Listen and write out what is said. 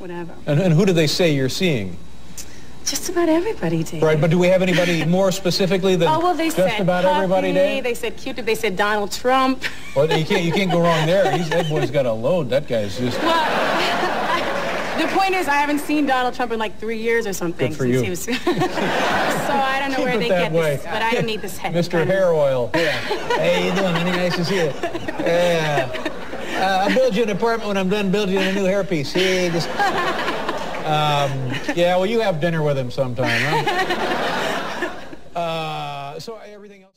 whatever. And, and who do they say you're seeing? Just about everybody, Dave. Right, but do we have anybody more specifically than Oh well, they just said about everybody, Dave? They said Q-tip. They said Donald Trump. Well, you can't you can't go wrong there. He's, that boy's got a load. That guy's just. Well, the point is, I haven't seen Donald Trump in like three years or something. Good for since you. He was so I don't know Keep where they get way. this, but I don't need this head. Mr. Hair Oil. Yeah. hey, you doing, honey? Nice to see you. Yeah. Uh, I'll build you an apartment when I'm done building you a new hairpiece. See, just. Um, yeah, well, you have dinner with him sometime, huh? Uh, so everything else.